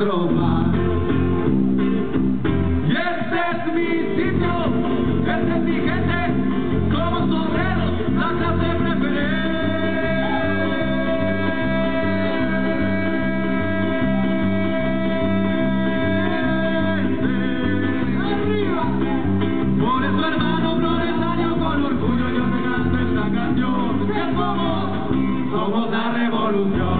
Y este es mi sitio, este es mi gente, somos obreros, la clase preferente. ¡Arriba! Por eso, hermano, proletario, con orgullo yo te canto esta canción. Que somos, somos la revolución.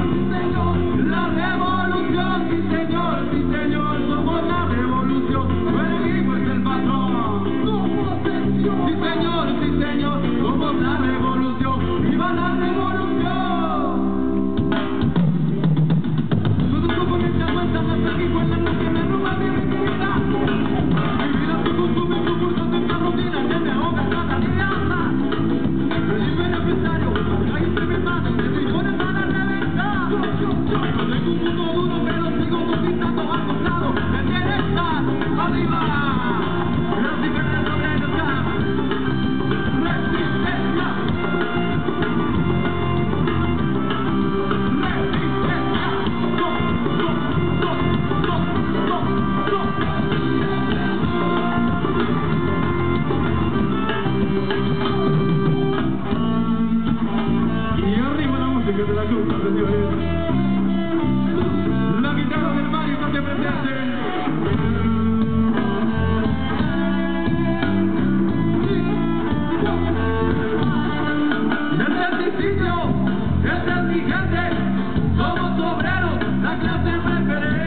Somos obreros, la clase referente.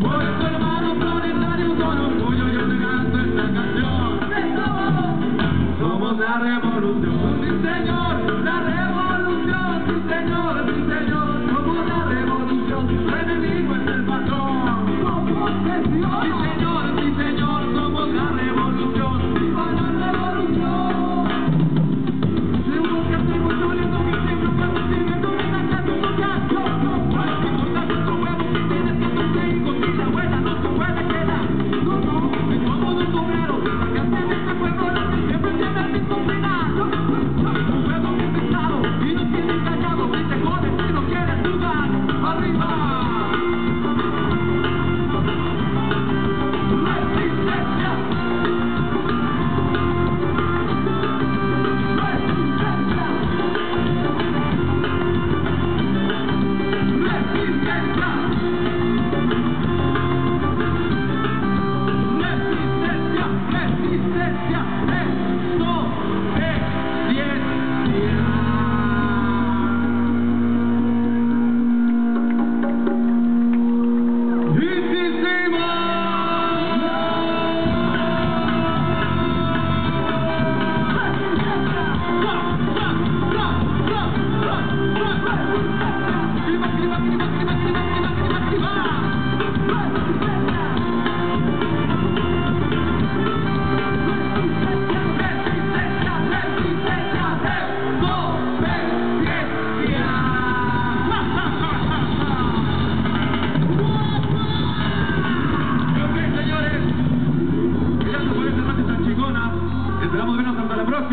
Por esos hermanos florentino, don Eugenio, yo regreso en canción. Somos la revolución.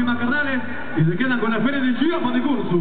macarrales y se quedan con la feria de Girafas de Curso.